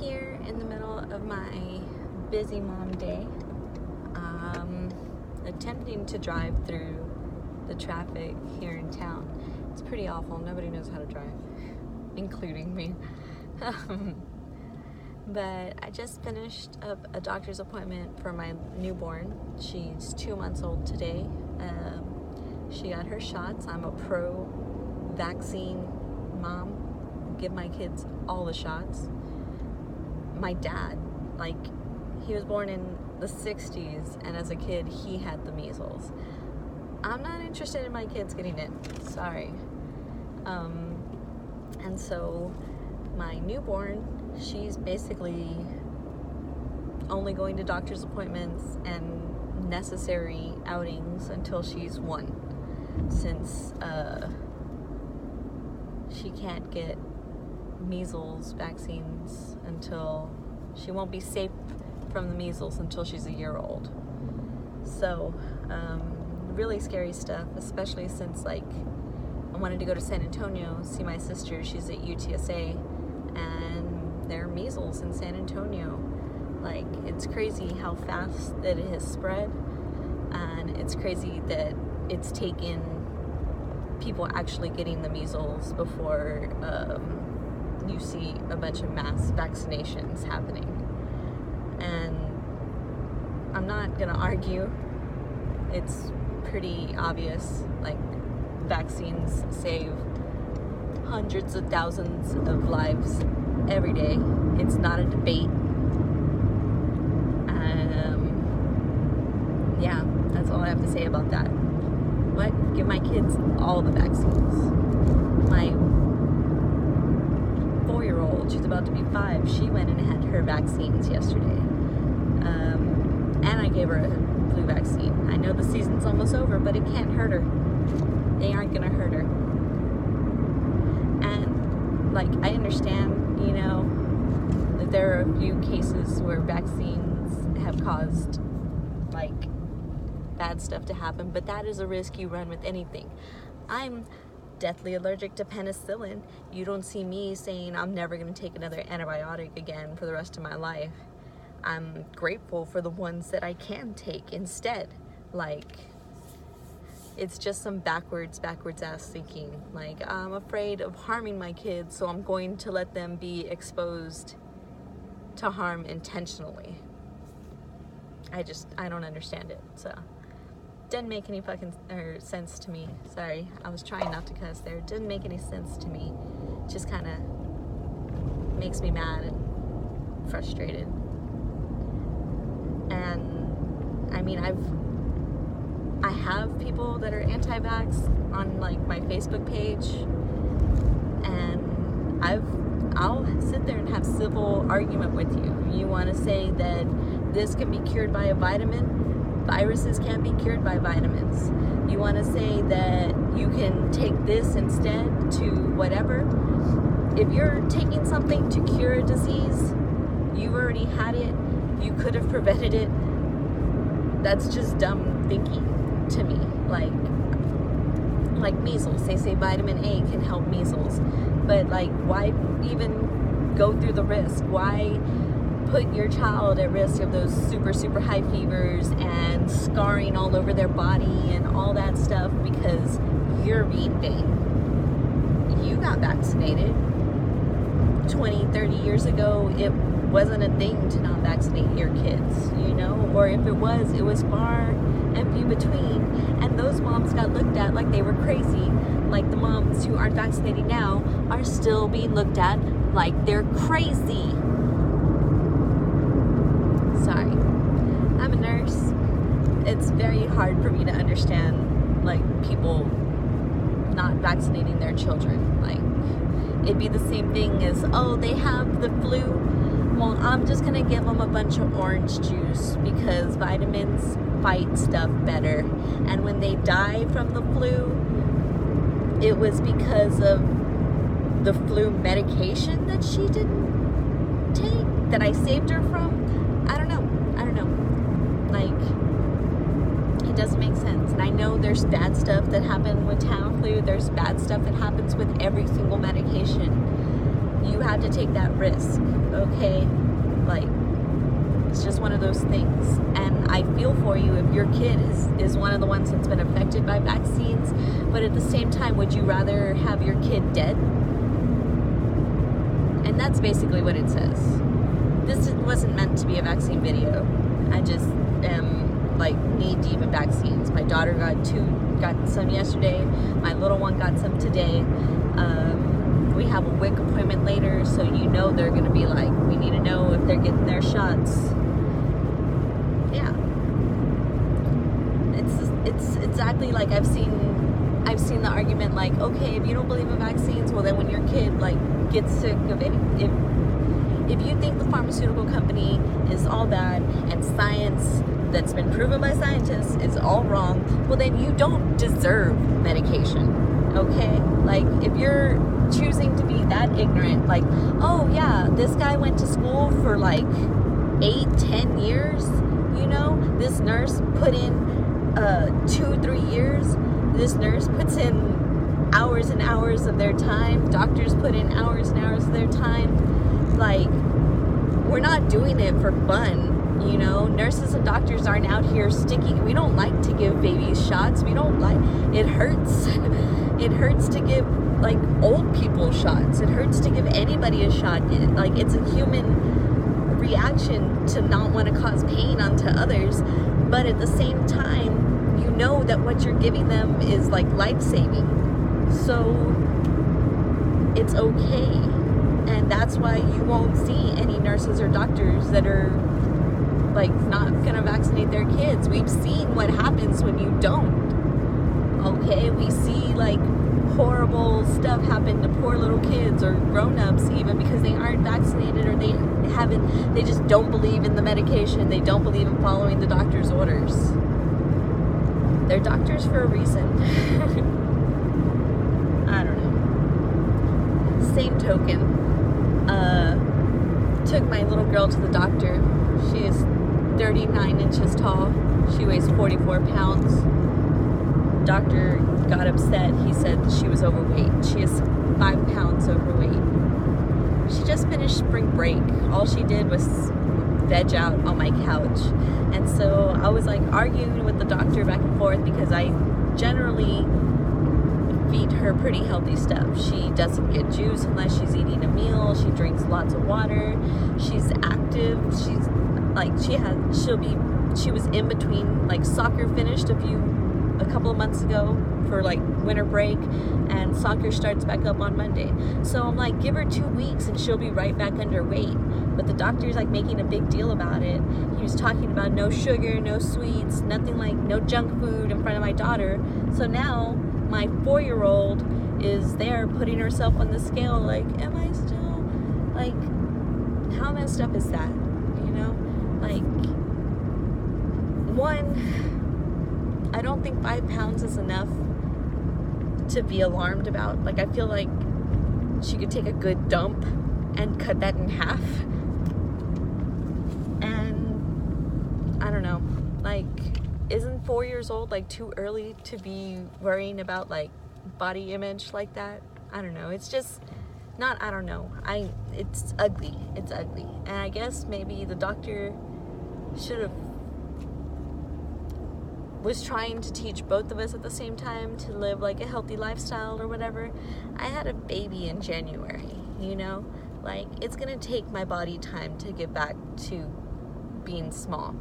here in the middle of my busy mom day, um, attempting to drive through the traffic here in town. It's pretty awful. Nobody knows how to drive, including me. Um, but I just finished up a doctor's appointment for my newborn. She's two months old today. Um, she got her shots. I'm a pro vaccine mom. Give my kids all the shots. My dad, like, he was born in the 60s, and as a kid, he had the measles. I'm not interested in my kids getting it. Sorry. Um, and so my newborn, she's basically only going to doctor's appointments and necessary outings until she's one, since uh, she can't get measles vaccines until she won't be safe from the measles until she's a year old. So, um, really scary stuff, especially since like I wanted to go to San Antonio see my sister. She's at UTSA, and there are measles in San Antonio. Like it's crazy how fast that it has spread, and it's crazy that it's taken people actually getting the measles before um, you see a bunch of mass vaccinations happening. And I'm not gonna argue. It's pretty obvious. Like vaccines save hundreds of thousands of lives every day. It's not a debate. Um, yeah, that's all I have to say about that. What? Give my kids all the vaccines. My year old, she's about to be five, she went and had her vaccines yesterday. Um, and I gave her a flu vaccine. I know the season's almost over, but it can't hurt her. They aren't gonna hurt her. And like I understand, you know, that there are a few cases where vaccines have caused like bad stuff to happen, but that is a risk you run with anything. I'm deathly allergic to penicillin. You don't see me saying I'm never going to take another antibiotic again for the rest of my life. I'm grateful for the ones that I can take instead. Like, it's just some backwards, backwards ass thinking. Like, I'm afraid of harming my kids, so I'm going to let them be exposed to harm intentionally. I just, I don't understand it. So, didn't make any fucking or sense to me. Sorry, I was trying not to cuss there. Didn't make any sense to me. Just kind of makes me mad and frustrated. And I mean, I've I have people that are anti-vax on like my Facebook page, and I've I'll sit there and have civil argument with you. You want to say that this can be cured by a vitamin? Viruses can't be cured by vitamins. You want to say that you can take this instead to whatever? If you're taking something to cure a disease, you've already had it. You could have prevented it. That's just dumb thinking to me. Like like measles. They say vitamin A can help measles. But like why even go through the risk? Why put your child at risk of those super super high fevers and scarring all over their body and all that stuff because you're being vain. You got vaccinated 20, 30 years ago. It wasn't a thing to not vaccinate your kids, you know? Or if it was, it was far and few between. And those moms got looked at like they were crazy. Like the moms who aren't vaccinating now are still being looked at like they're crazy. Sorry. I'm a nurse. It's very hard for me to understand like people not vaccinating their children. Like it'd be the same thing as, oh, they have the flu. Well, I'm just gonna give them a bunch of orange juice because vitamins fight stuff better. And when they die from the flu, it was because of the flu medication that she didn't take that I saved her from. I don't know. I don't know. Like, it doesn't make sense. And I know there's bad stuff that happened with Tamiflu. There's bad stuff that happens with every single medication. You have to take that risk, okay? Like, it's just one of those things. And I feel for you if your kid is, is one of the ones that's been affected by vaccines, but at the same time, would you rather have your kid dead? And that's basically what it says. This wasn't meant to be a vaccine video. I just am like knee deep in vaccines. My daughter got two, got some yesterday. My little one got some today. Um, we have a WIC appointment later, so you know they're going to be like, we need to know if they're getting their shots. Yeah, it's it's exactly like I've seen. I've seen the argument like, okay, if you don't believe in vaccines, well then when your kid like gets sick of any, if if you think the pharmaceutical company is all bad and science that's been proven by scientists is all wrong, well, then you don't deserve medication. Okay? Like, if you're choosing to be that ignorant, like, oh, yeah, this guy went to school for like eight, ten years, you know, this nurse put in uh, two, three years, this nurse puts in hours and hours of their time, doctors put in hours and hours of their time like we're not doing it for fun you know? Nurses and doctors aren't out here sticking. We don't like to give babies shots. We don't like it hurts. It hurts to give like old people shots. It hurts to give anybody a shot. It, like it's a human reaction to not want to cause pain onto others. But at the same time you know that what you're giving them is like life-saving. So it's okay. And that's why you won't see any nurses or doctors that are like not gonna vaccinate their kids. We've seen what happens when you don't. Okay, we see like horrible stuff happen to poor little kids or grown-ups even because they aren't vaccinated or they haven't they just don't believe in the medication. They don't believe in following the doctor's orders. They're doctors for a reason. I don't know. Same token, uh, took my little girl to the doctor. She is 39 inches tall. She weighs 44 pounds. Doctor got upset. He said she was overweight. She is five pounds overweight. She just finished spring break. All she did was veg out on my couch. And so I was like arguing with the doctor back and forth because I generally feed her pretty healthy stuff. She doesn't get juice unless she's eating a meal. She drinks lots of water. She's active. She's like she has she'll be she was in between like soccer finished a few a couple of months ago for like winter break and soccer starts back up on Monday. So I'm like give her 2 weeks and she'll be right back under weight. But the doctor's like making a big deal about it. He was talking about no sugar, no sweets, nothing like no junk food in front of my daughter. So now my four year old is there putting herself on the scale like am i still like how messed up is that like one i don't think five pounds is enough to be alarmed about like i feel like she could take a good dump and cut that in half and i don't know like isn't four years old like too early to be worrying about like body image like that? I don't know. It's just not I don't know. I it's ugly. It's ugly. And I guess maybe the doctor should have was trying to teach both of us at the same time to live like a healthy lifestyle or whatever. I had a baby in January, you know? Like it's going to take my body time to get back to being small.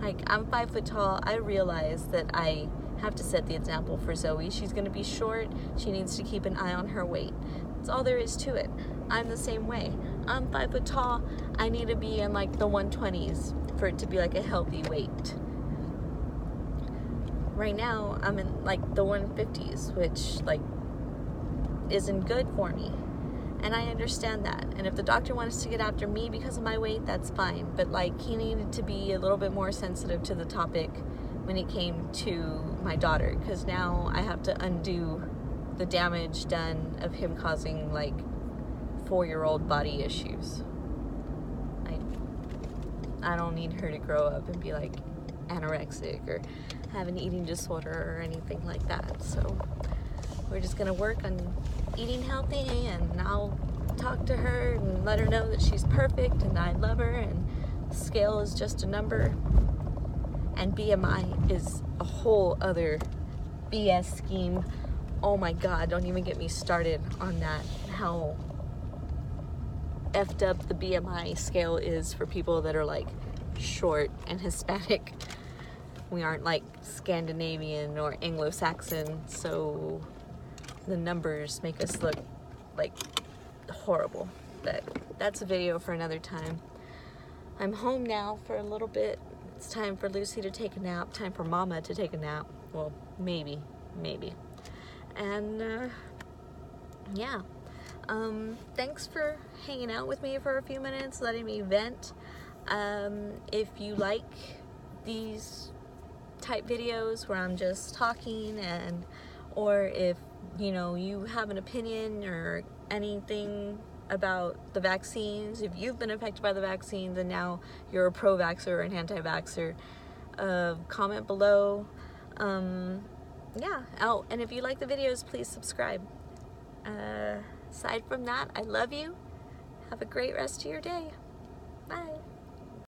Like, I'm five foot tall. I realize that I have to set the example for Zoe. She's going to be short. She needs to keep an eye on her weight. That's all there is to it. I'm the same way. I'm five foot tall. I need to be in like the 120s for it to be like a healthy weight. Right now, I'm in like the 150s, which like isn't good for me. And I understand that. And if the doctor wants to get after me because of my weight, that's fine. But like he needed to be a little bit more sensitive to the topic when it came to my daughter because now I have to undo the damage done of him causing like four year old body issues. I I don't need her to grow up and be like anorexic or have an eating disorder or anything like that. So we're just gonna work on eating healthy and I'll talk to her and let her know that she's perfect and I love her and scale is just a number and BMI is a whole other BS scheme. Oh my god, don't even get me started on that. How effed up the BMI scale is for people that are like short and Hispanic. We aren't like Scandinavian or Anglo Saxon, so the numbers make us look like horrible. But that's a video for another time. I'm home now for a little bit. It's time for Lucy to take a nap, time for Mama to take a nap. Well, maybe, maybe. And uh, yeah, um, thanks for hanging out with me for a few minutes, letting me vent. Um, if you like these type videos where I'm just talking and or if you know you have an opinion or anything about the vaccines, if you've been affected by the vaccines and now you're a pro-vaxxer or an anti-vaxxer, uh, comment below. Um, yeah, oh, and if you like the videos, please subscribe. Uh, aside from that, I love you. Have a great rest of your day. Bye.